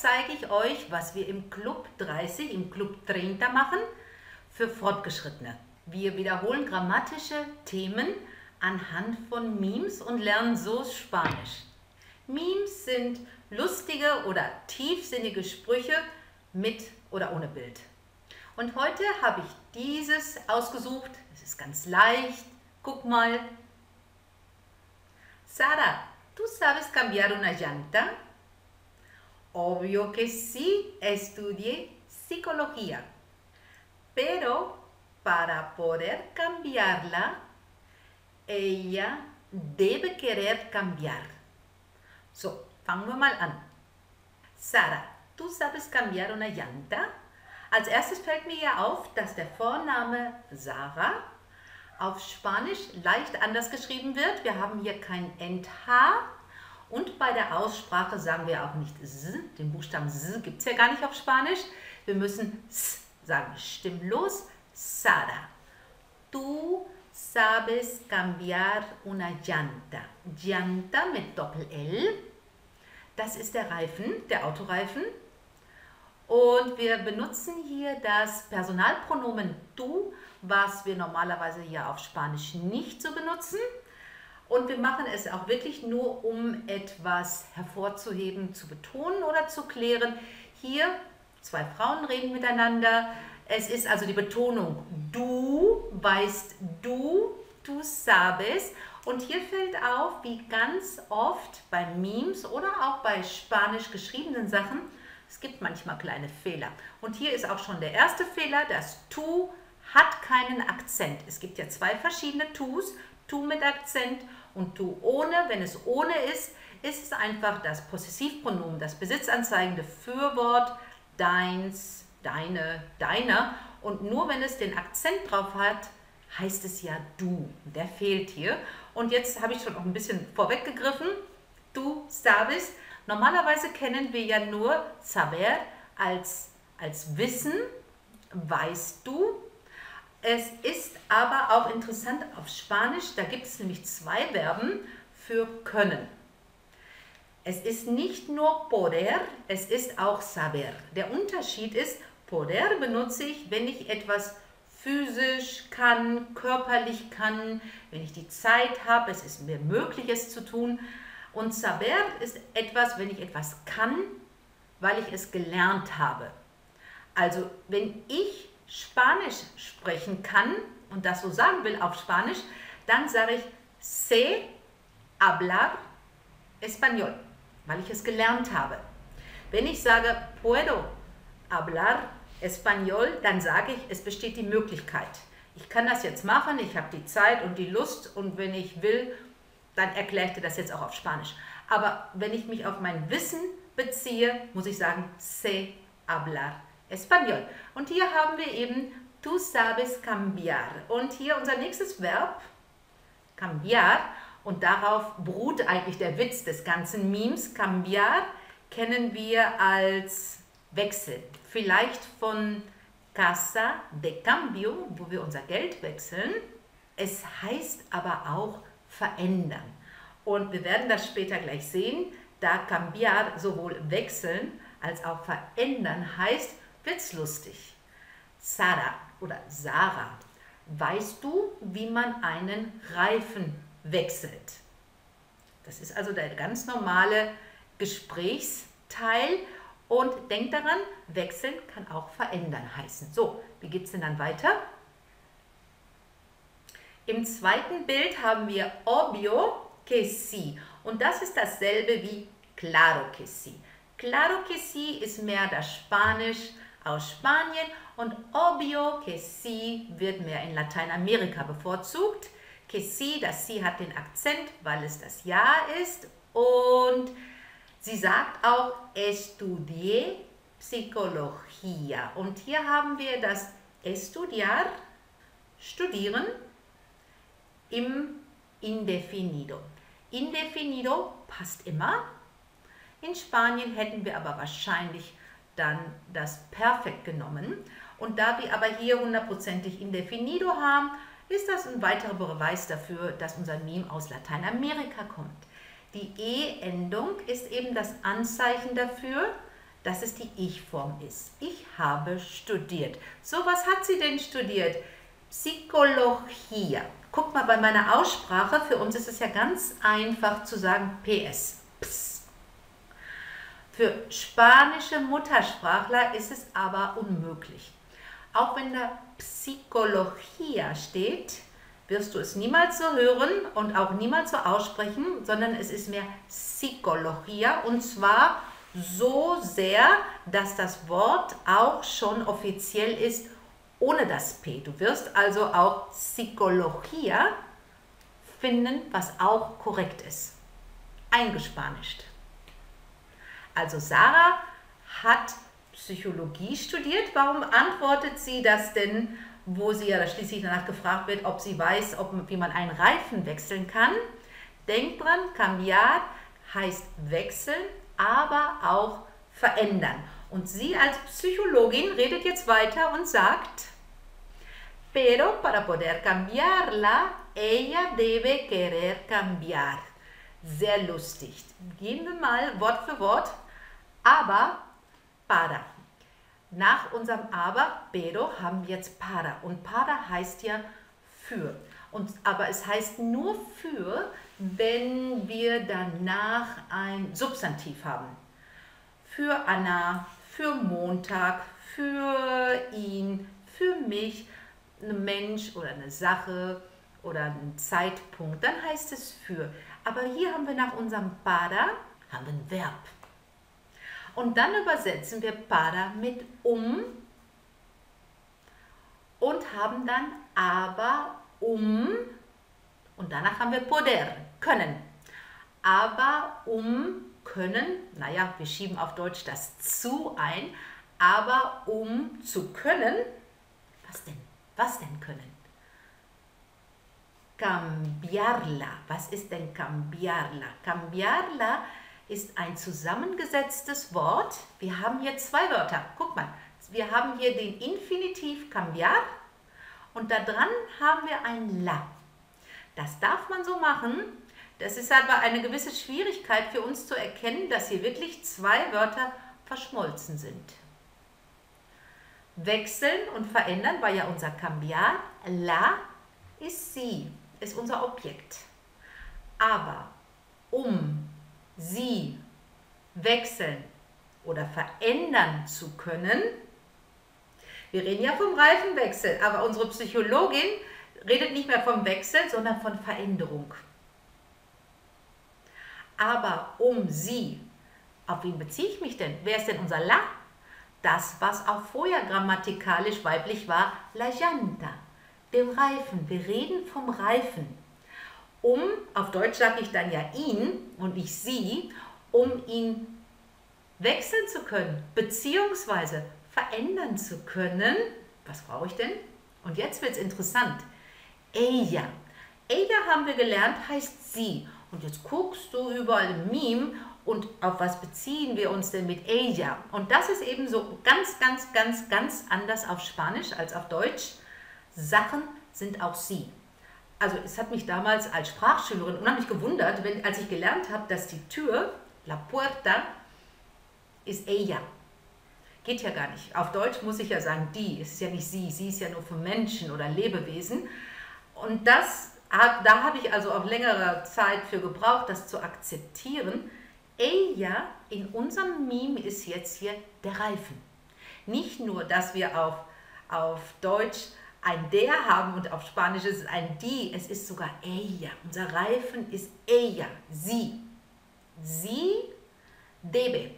zeige ich euch, was wir im Club 30, im Club 30 machen für Fortgeschrittene. Wir wiederholen grammatische Themen anhand von Memes und lernen so Spanisch. Memes sind lustige oder tiefsinnige Sprüche mit oder ohne Bild. Und heute habe ich dieses ausgesucht. Es ist ganz leicht. Guck mal. Sara, ¿tú sabes cambiar una llanta? Obvio que sí, estudié psicología. Pero para poder cambiarla, ella debe querer cambiar. So, fangen wir mal an. Sara, ¿tú sabes cambiar una llanta? Als erstes fällt mir ja auf, dass der Vorname Sarah auf Spanisch leicht anders geschrieben wird. Wir haben hier kein End-H und bei der Aussprache sagen wir auch nicht S. Den Buchstaben S gibt es ja gar nicht auf Spanisch. Wir müssen S sagen, stimmlos. Sara, tú sabes cambiar una llanta. Llanta mit Doppel-L. Das ist der Reifen, der Autoreifen. Und wir benutzen hier das Personalpronomen du, was wir normalerweise hier auf Spanisch nicht so benutzen. Und wir machen es auch wirklich nur, um etwas hervorzuheben, zu betonen oder zu klären. Hier, zwei Frauen reden miteinander. Es ist also die Betonung du, weißt du, du sabes. Und hier fällt auf, wie ganz oft bei Memes oder auch bei spanisch geschriebenen Sachen, es gibt manchmal kleine Fehler. Und hier ist auch schon der erste Fehler, das Tu hat keinen Akzent. Es gibt ja zwei verschiedene Tus, Tu mit Akzent und Tu ohne. Wenn es ohne ist, ist es einfach das Possessivpronomen, das besitzanzeigende Fürwort, deins, deine, deiner. Und nur wenn es den Akzent drauf hat, heißt es ja du. Der fehlt hier. Und jetzt habe ich schon auch ein bisschen vorweggegriffen. Du sabes, Normalerweise kennen wir ja nur saber als, als Wissen, weißt du. Es ist aber auch interessant auf Spanisch, da gibt es nämlich zwei Verben für können. Es ist nicht nur poder, es ist auch saber. Der Unterschied ist, poder benutze ich, wenn ich etwas physisch kann, körperlich kann, wenn ich die Zeit habe, es ist mir möglich, es zu tun. Und saber ist etwas, wenn ich etwas kann, weil ich es gelernt habe. Also wenn ich Spanisch sprechen kann und das so sagen will auf Spanisch, dann sage ich sé hablar español, weil ich es gelernt habe. Wenn ich sage puedo hablar español, dann sage ich, es besteht die Möglichkeit. Ich kann das jetzt machen, ich habe die Zeit und die Lust und wenn ich will, dann erkläre ich dir das jetzt auch auf Spanisch. Aber wenn ich mich auf mein Wissen beziehe, muss ich sagen, sé hablar español. Und hier haben wir eben tú sabes cambiar. Und hier unser nächstes Verb, cambiar, und darauf beruht eigentlich der Witz des ganzen Memes. Cambiar kennen wir als Wechsel. Vielleicht von Casa de Cambio, wo wir unser Geld wechseln. Es heißt aber auch verändern. Und wir werden das später gleich sehen, da cambiar sowohl wechseln als auch verändern heißt, wird's lustig. Sarah oder Sarah, weißt du, wie man einen Reifen wechselt? Das ist also der ganz normale Gesprächsteil und denk daran, wechseln kann auch verändern heißen. So, wie geht es denn dann weiter? Im zweiten Bild haben wir obvio que sí. Und das ist dasselbe wie claro que sí. Claro que sí ist mehr das Spanisch aus Spanien und obvio que sí wird mehr in Lateinamerika bevorzugt. Que sí, das sí hat den Akzent, weil es das Ja ist und sie sagt auch estudié Psicología. Und hier haben wir das estudiar, studieren im Indefinido. Indefinido passt immer. In Spanien hätten wir aber wahrscheinlich dann das Perfekt genommen. Und da wir aber hier hundertprozentig Indefinido haben, ist das ein weiterer Beweis dafür, dass unser Meme aus Lateinamerika kommt. Die E-Endung ist eben das Anzeichen dafür, dass es die Ich-Form ist. Ich habe studiert. So, was hat sie denn studiert? Psychologie. Guck mal, bei meiner Aussprache, für uns ist es ja ganz einfach zu sagen PS. Ps. Für spanische Muttersprachler ist es aber unmöglich. Auch wenn da Psychologia steht, wirst du es niemals so hören und auch niemals so aussprechen, sondern es ist mehr Psychologia und zwar so sehr, dass das Wort auch schon offiziell ist ohne das P. Du wirst also auch Psychologia finden, was auch korrekt ist. Eingespanischt. Also Sarah hat Psychologie studiert. Warum antwortet sie das denn, wo sie ja schließlich danach gefragt wird, ob sie weiß, ob, wie man einen Reifen wechseln kann? Denk dran, cambiar heißt wechseln, aber auch verändern. Und sie als Psychologin redet jetzt weiter und sagt, pero para poder cambiarla, ella debe querer cambiar. Sehr lustig. Gehen wir mal Wort für Wort. Aber, para. Nach unserem Aber, pero, haben wir jetzt para. Und para heißt ja für. Und, aber es heißt nur für, wenn wir danach ein Substantiv haben. Für Anna, für Montag, für ihn, für mich, ein Mensch oder eine Sache oder ein Zeitpunkt, dann heißt es für. Aber hier haben wir nach unserem para haben wir ein Verb. Und dann übersetzen wir para mit um und haben dann aber um und danach haben wir poder, können. Aber um können, naja, wir schieben auf Deutsch das zu ein, aber um zu können, was denn? Was denn können? Cambiarla. Was ist denn cambiarla? Cambiarla ist ein zusammengesetztes Wort. Wir haben hier zwei Wörter. Guck mal, wir haben hier den Infinitiv cambiar und da dran haben wir ein la. Das darf man so machen. Das ist aber eine gewisse Schwierigkeit für uns zu erkennen, dass hier wirklich zwei Wörter verschmolzen sind. Wechseln und verändern war ja unser cambiar. La ist sie, ist unser Objekt. Aber um wechseln oder verändern zu können, wir reden ja vom Reifenwechsel, aber unsere Psychologin redet nicht mehr vom Wechsel, sondern von Veränderung. Aber um sie, auf wen beziehe ich mich denn? Wer ist denn unser La? Das, was auch vorher grammatikalisch weiblich war, la llanta, dem Reifen. Wir reden vom Reifen. Um, auf Deutsch sage ich dann ja ihn und nicht sie, um ihn wechseln zu können, beziehungsweise verändern zu können. Was brauche ich denn? Und jetzt wird es interessant. Ella. Ella haben wir gelernt, heißt sie. Und jetzt guckst du überall im Meme und auf was beziehen wir uns denn mit ella? Und das ist eben so ganz, ganz, ganz, ganz anders auf Spanisch als auf Deutsch. Sachen sind auch sie. Also es hat mich damals als Sprachschülerin unheimlich gewundert, wenn, als ich gelernt habe, dass die Tür, la puerta, ist ella. Geht ja gar nicht. Auf Deutsch muss ich ja sagen die. Ist ja nicht sie. Sie ist ja nur für Menschen oder Lebewesen. Und das, da habe ich also auch längere Zeit für gebraucht, das zu akzeptieren. Ella in unserem Meme ist jetzt hier der Reifen. Nicht nur, dass wir auf, auf Deutsch ein der haben und auf Spanisch ist es ein die, es ist sogar ella. Unser Reifen ist ella, sie. Sie debe.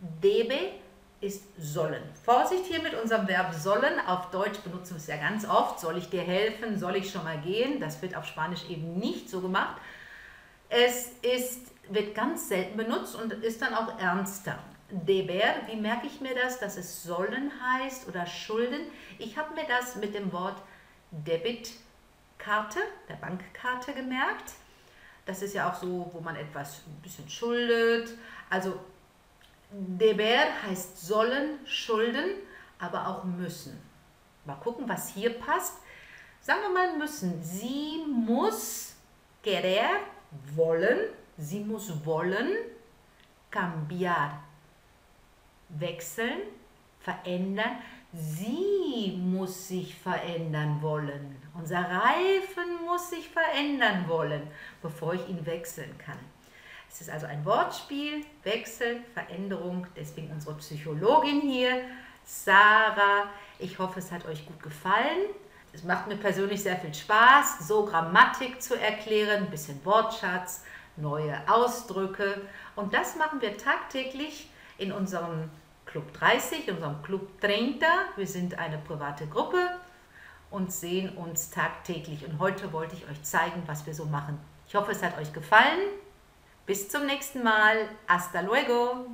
Debe ist sollen. Vorsicht hier mit unserem Verb sollen. Auf Deutsch benutzen wir es ja ganz oft. Soll ich dir helfen? Soll ich schon mal gehen? Das wird auf Spanisch eben nicht so gemacht. Es ist, wird ganz selten benutzt und ist dann auch ernster. Deber, wie merke ich mir das, dass es sollen heißt oder schulden? Ich habe mir das mit dem Wort Debitkarte, der Bankkarte gemerkt. Das ist ja auch so, wo man etwas ein bisschen schuldet. Also Deber heißt sollen, schulden, aber auch müssen. Mal gucken, was hier passt. Sagen wir mal müssen. Sie muss querer, wollen, sie muss wollen, cambiar. wechseln, verändern. Sie muss sich verändern wollen. Unser Reifen muss sich verändern wollen, bevor ich ihn wechseln kann. Es ist also ein Wortspiel, Wechsel, Veränderung. Deswegen unsere Psychologin hier, Sarah. Ich hoffe, es hat euch gut gefallen. Es macht mir persönlich sehr viel Spaß, so Grammatik zu erklären, ein bisschen Wortschatz, neue Ausdrücke. Und das machen wir tagtäglich in unserem Club 30, in unserem Club 30. Wir sind eine private Gruppe und sehen uns tagtäglich. Und heute wollte ich euch zeigen, was wir so machen. Ich hoffe, es hat euch gefallen. Bis zum nächsten Mal. Hasta luego.